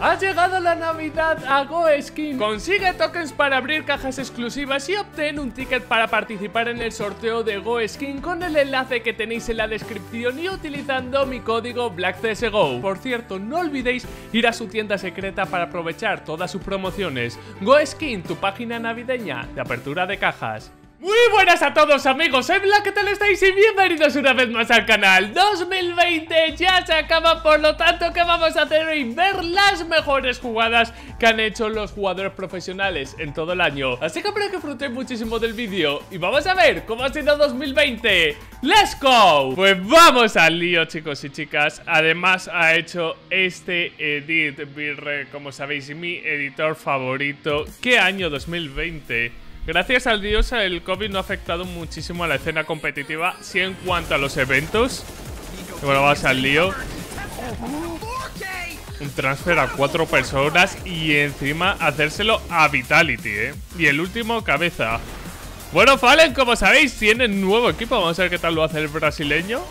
Ha llegado la Navidad a GoSkin. Consigue tokens para abrir cajas exclusivas y obtén un ticket para participar en el sorteo de GoSkin con el enlace que tenéis en la descripción y utilizando mi código BlackCSGO. Por cierto, no olvidéis ir a su tienda secreta para aprovechar todas sus promociones. GoSkin, tu página navideña de apertura de cajas. Muy buenas a todos amigos, soy Black, ¿qué tal estáis? Y bienvenidos una vez más al canal 2020 ya se acaba, por lo tanto, ¿qué vamos a hacer hoy? Ver las mejores jugadas que han hecho los jugadores profesionales en todo el año Así que espero que disfrutéis muchísimo del vídeo y vamos a ver cómo ha sido 2020 ¡Let's go! Pues vamos al lío chicos y chicas Además ha hecho este edit, como sabéis, mi editor favorito ¿Qué año 2020? Gracias al dios el COVID no ha afectado muchísimo a la escena competitiva, si en cuanto a los eventos. bueno, vamos al lío. Un transfer a cuatro personas y encima hacérselo a Vitality, ¿eh? Y el último, cabeza. Bueno, Fallen, como sabéis, tiene nuevo equipo. Vamos a ver qué tal lo hace el brasileño.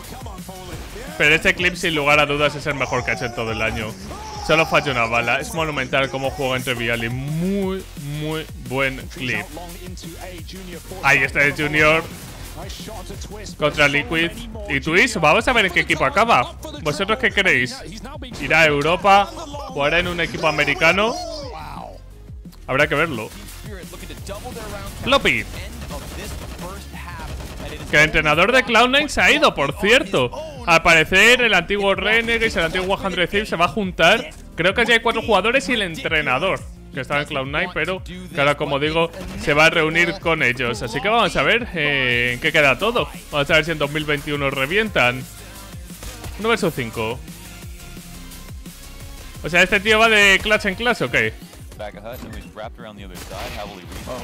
Pero este clip, sin lugar a dudas, es el mejor que ha hecho en todo el año. Solo falla una bala. Es monumental como juega entre Viali. Muy, muy buen clip. Ahí está el Junior. Contra Liquid y Twist. Vamos a ver en qué equipo acaba. ¿Vosotros qué queréis? ¿Irá a Europa? ¿Jugará en un equipo americano? Habrá que verlo. Floppy. Que el entrenador de Cloud9 se ha ido, por cierto. Al parecer, el antiguo Renegade y el antiguo 100 Thieves se va a juntar. Creo que ya hay cuatro jugadores y el entrenador que estaba en Cloud9, pero claro, como digo, se va a reunir con ellos. Así que vamos a ver eh, en qué queda todo. Vamos a ver si en 2021 revientan. 1 vs 5. O sea, ¿este tío va de clase en clase o qué?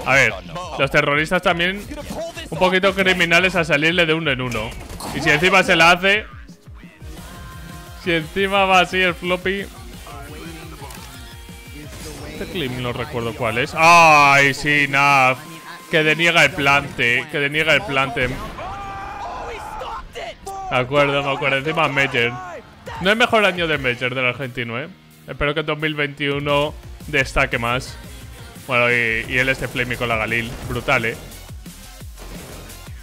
A ver, los terroristas también un poquito criminales a salirle de uno en uno. Y si encima se la hace... Si encima va así el floppy... Este clip no recuerdo cuál es. ¡Ay, sí, Naf! Que deniega el plante, que deniega el plante. De acuerdo, me acuerdo. Encima Major. No es mejor año de Major del argentino, ¿eh? Espero que en 2021 destaque más. Bueno, y, él este flamey con la Galil. Brutal, ¿eh?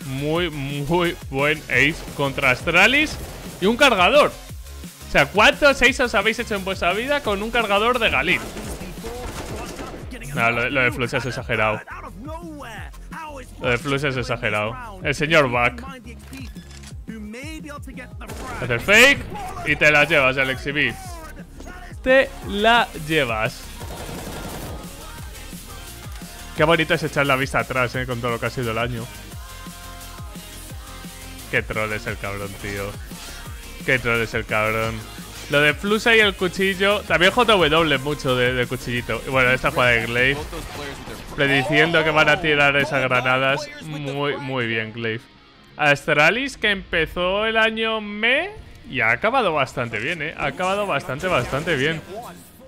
Muy, muy buen ace contra Astralis y un cargador. O sea, ¿cuántos aces habéis hecho en vuestra vida con un cargador de Galil? No, lo, de Flux es exagerado. Lo de Flux es exagerado. El señor Buck. Hacer fake y te la llevas, Alexi B. Te la llevas. Qué bonito es echar la vista atrás, eh, con todo lo que ha sido el año. Qué troll es el cabrón, tío. Qué troll es el cabrón. Lo de Flusa y el cuchillo. También JW mucho de, cuchillito. Y bueno, esta jugada de Glaive. Prediciendo que van a tirar esas granadas. Muy, muy bien, Glaive. Astralis, que empezó el año me. Y ha acabado bastante bien, ¿eh? Ha acabado bastante, bastante bien.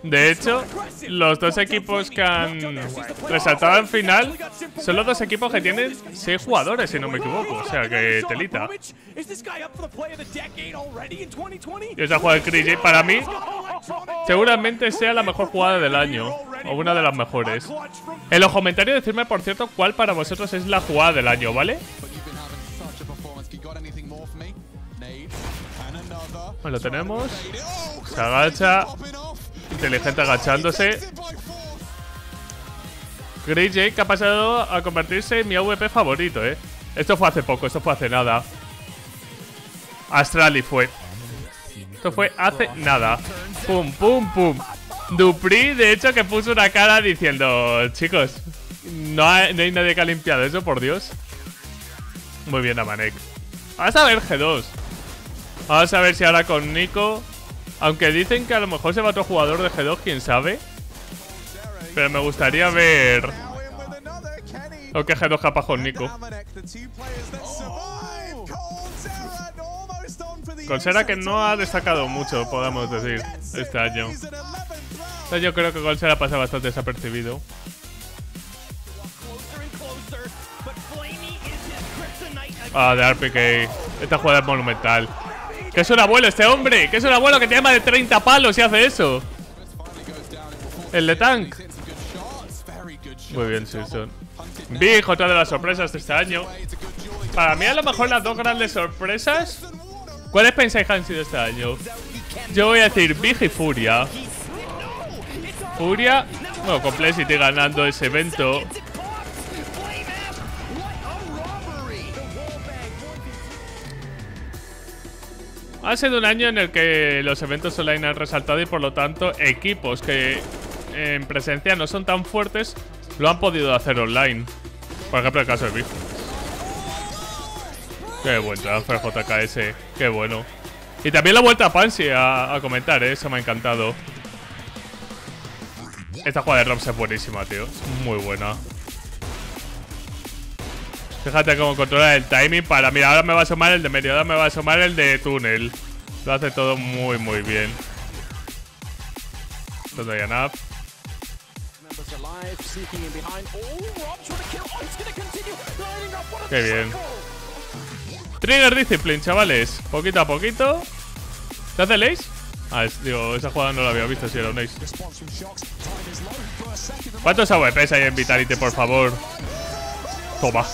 De hecho, los dos equipos que han resaltado en final son los dos equipos que tienen seis jugadores, si no me equivoco. O sea, que telita. Y esa jugada de Chris para mí, seguramente sea la mejor jugada del año. O una de las mejores. En los comentarios decidme, por cierto, cuál para vosotros es la jugada del año, ¿vale? Lo tenemos. Se agacha. Inteligente agachándose. Grey Jake ha pasado a convertirse en mi AVP favorito, ¿eh? Esto fue hace poco, esto fue hace nada. Astrali fue. Esto fue hace nada. Pum, pum, pum. Dupri, de hecho, que puso una cara diciendo, chicos, no hay, nadie que ha limpiado eso, por Dios. Muy bien, Amanek. Vamos a ver G2. Vamos a ver si ahora con Nico aunque dicen que a lo mejor se va otro jugador de G2, quién sabe. Pero me gustaría ver... O que G2 capaz con Nico. Colsera que no ha destacado mucho, podemos decir, este año. Yo creo que Colsera pasa bastante desapercibido. Ah, de RPK. Esta jugada es monumental. Que es un abuelo este hombre. Que es un abuelo que tiene más de 30 palos y hace eso. El de Tank. Muy bien, Simpson. Big, otra de las sorpresas de este año. Para mí, a lo mejor las dos grandes sorpresas. ¿Cuáles pensáis que han sido este año? Yo voy a decir Big y Furia. Furia. Bueno, Complexity ganando ese evento. Ha sido un año en el que los eventos online han resaltado y por lo tanto equipos que en presencia no son tan fuertes lo han podido hacer online. Por ejemplo, el caso de Big. Qué buen transfer JKS. Qué bueno. Y también la vuelta a Pansy a, comentar, ¿eh? Eso me ha encantado. Esta jugada de Robs es buenísima, tío. Es muy buena. Fíjate cómo controla el timing para... Mira, ahora me va a asomar el de medio, ahora me va a asomar el de túnel. Lo hace todo muy, muy bien. Ya Qué bien. Trigger Discipline, chavales. Poquito a poquito. ¿Te hace el ace? Ah, digo, esa jugada no la había visto si era un ace. ¿Cuántos AWPs hay en Vitality, por favor? Toma.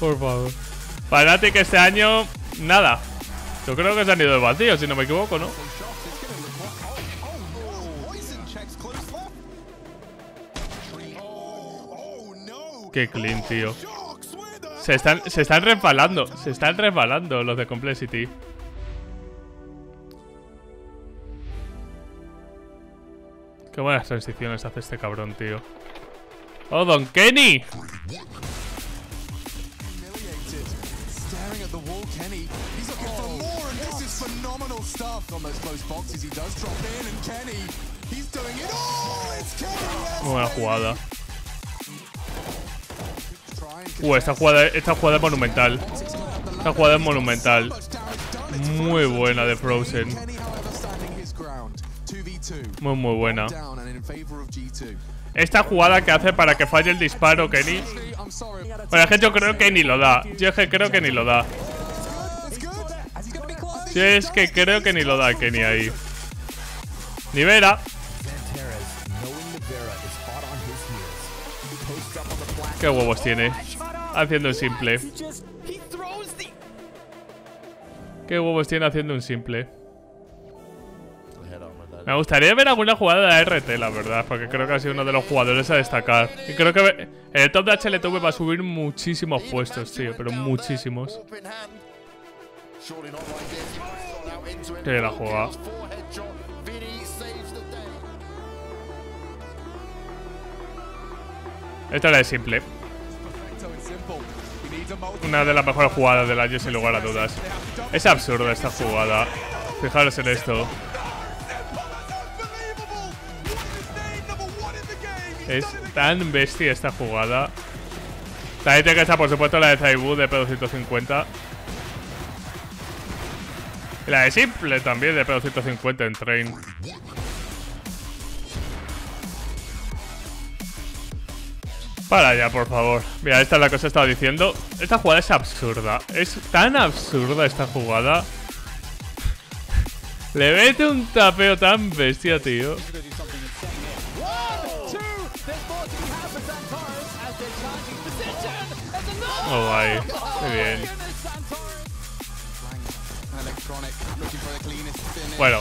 Por favor. Fanatic este año, nada. Yo creo que se han ido de vacío, si no me equivoco, ¿no? Qué clean, tío. Se están, se están resbalando. Se están resbalando los de Complexity. Qué buenas transiciones hace este cabrón, tío. ¡Oh, Don Kenny! Buena jugada. Uh, esta jugada, esta jugada es monumental. Esta jugada es monumental. Muy buena de Frozen. Muy, muy buena. Esta jugada que hace para que falle el disparo, Kenny. Bueno, es que yo creo que ni lo da. Yo que creo que ni lo da. Yo es que creo que ni lo da Kenny ahí. Ni Vera. ¿Qué huevos tiene? Haciendo un simple. ¿Qué huevos tiene haciendo un simple? Me gustaría ver alguna jugada de RT, la verdad, porque creo que ha sido uno de los jugadores a destacar. Y creo que el top de HLTV va a subir muchísimos puestos, tío, pero muchísimos. Que la juega. Esta era simple. Una de las mejores jugadas del año sin lugar a dudas. Es absurdo esta jugada. Fijaros en esto. Es tan bestia esta jugada. También tiene que estar, por supuesto, la de Zaibu de P250. Y la de Simple también de P250 en Train. Para allá, por favor. Mira, esta es la cosa que estaba diciendo. Esta jugada es absurda. Es tan absurda esta jugada. Le mete un tapeo tan bestia, tío. Oh, guay. Muy bien. Bueno.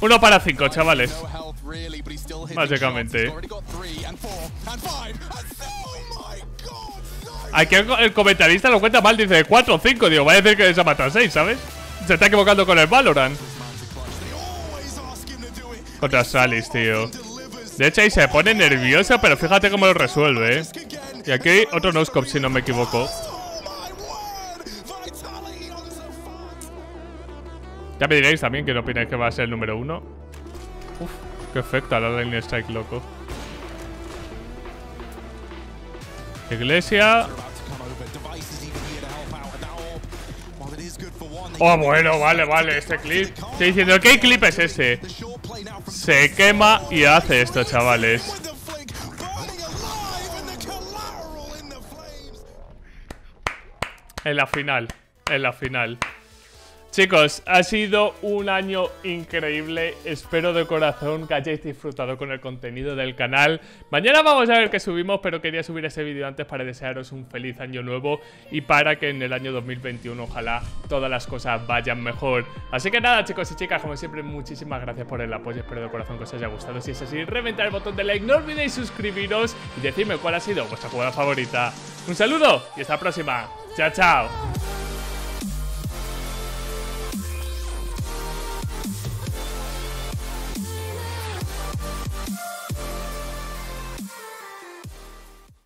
Uno para cinco, chavales. Básicamente. Aquí el comentarista lo cuenta mal, dice 4 o 5. Digo, vaya a decir que se ha matado 6, ¿sabes? Se está equivocando con el Valorant. Contra Salis, tío. De hecho, ahí se pone nerviosa, pero fíjate cómo lo resuelve, ¿eh? Y aquí otro noscope, si no me equivoco. Ya me diréis también que no opináis que va a ser el número uno. Uf, qué efecto a la line strike, loco. Iglesia. Oh, bueno, vale, vale, este clip. Estoy diciendo, ¿qué clip es ese? Se quema y hace esto, chavales. En la final, en la final. Chicos, ha sido un año increíble. Espero de corazón que hayáis disfrutado con el contenido del canal. Mañana vamos a ver qué subimos, pero quería subir ese vídeo antes para desearos un feliz año nuevo y para que en el año 2021 ojalá todas las cosas vayan mejor. Así que nada, chicos y chicas, como siempre, muchísimas gracias por el apoyo. Espero de corazón que os haya gustado. Si es así, reventar el botón de like. No olvidéis suscribiros y decirme cuál ha sido vuestra jugada favorita. Un saludo y hasta la próxima. Tchau, tchau.